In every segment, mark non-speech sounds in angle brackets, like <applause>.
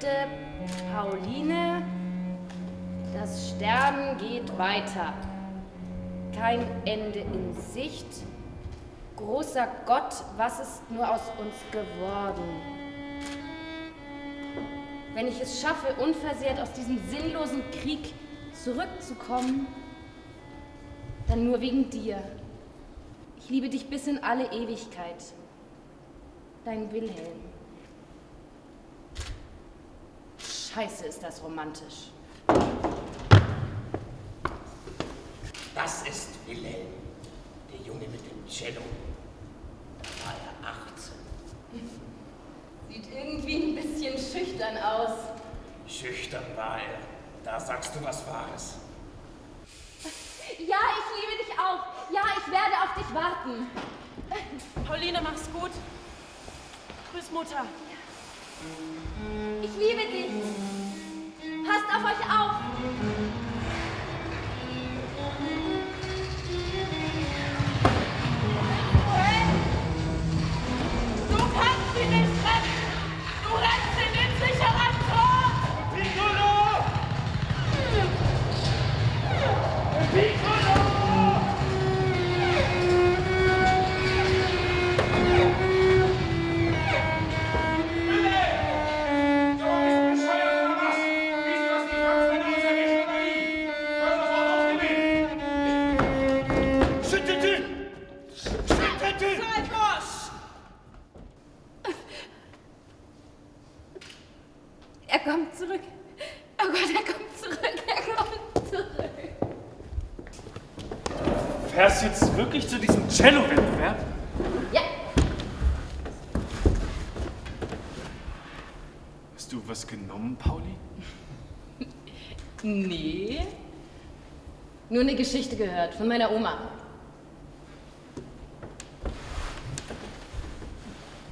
Geliebte Pauline, das Sterben geht weiter. Kein Ende in Sicht. Großer Gott, was ist nur aus uns geworden? Wenn ich es schaffe, unversehrt aus diesem sinnlosen Krieg zurückzukommen, dann nur wegen dir. Ich liebe dich bis in alle Ewigkeit. Dein Wilhelm. Scheiße, ist das romantisch. Das ist Wilhelm, der Junge mit dem Cello. Da war er 18. Sieht irgendwie ein bisschen schüchtern aus. Schüchtern war er. Da sagst du was Wahres. Ja, ich liebe dich auch. Ja, ich werde auf dich warten. Pauline, mach's gut. Grüß Mutter. Ich Er kommt zurück. Oh Gott, er kommt zurück. Er kommt zurück. Fährst jetzt wirklich zu diesem Cello-Wettbewerb? Ja, Hast du was genommen, Pauli? <laughs> nee. Nur eine Geschichte gehört von meiner Oma.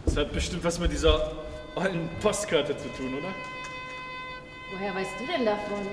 Das hat bestimmt was mit dieser ollen Postkarte zu tun, oder? Woher weißt du denn davon?